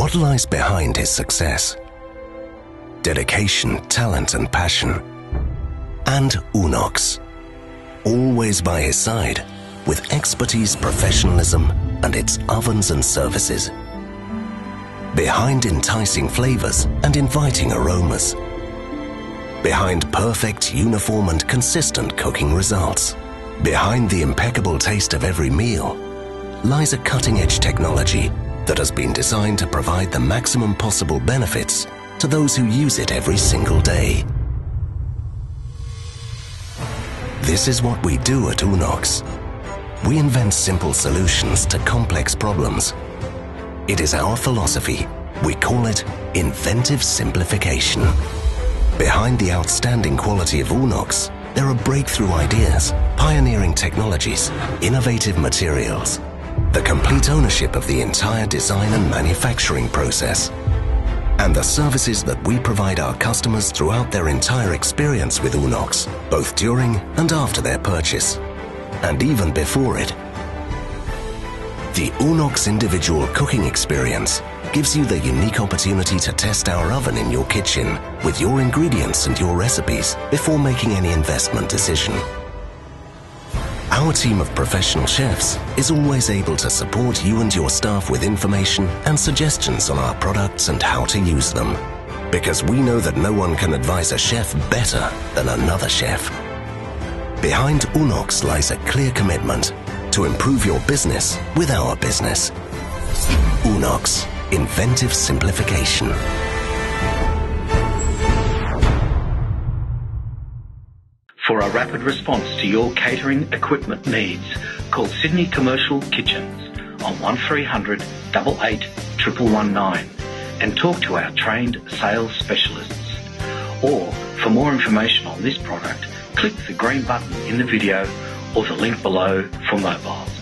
what lies behind his success. Dedication, talent, and passion. And Unox. Always by his side, with expertise, professionalism, and its ovens and services. Behind enticing flavors and inviting aromas. Behind perfect, uniform, and consistent cooking results. Behind the impeccable taste of every meal lies a cutting-edge technology that has been designed to provide the maximum possible benefits to those who use it every single day. This is what we do at Unox. We invent simple solutions to complex problems. It is our philosophy. We call it inventive simplification. Behind the outstanding quality of Unox, there are breakthrough ideas, pioneering technologies, innovative materials, the complete ownership of the entire design and manufacturing process, and the services that we provide our customers throughout their entire experience with Unox, both during and after their purchase, and even before it. The Unox individual cooking experience gives you the unique opportunity to test our oven in your kitchen with your ingredients and your recipes before making any investment decision. Our team of professional chefs is always able to support you and your staff with information and suggestions on our products and how to use them. Because we know that no one can advise a chef better than another chef. Behind Unox lies a clear commitment to improve your business with our business. Unox, inventive simplification. For a rapid response to your catering equipment needs, call Sydney Commercial Kitchens on 1300 88 1119 and talk to our trained sales specialists. Or for more information on this product, click the green button in the video or the link below for mobile.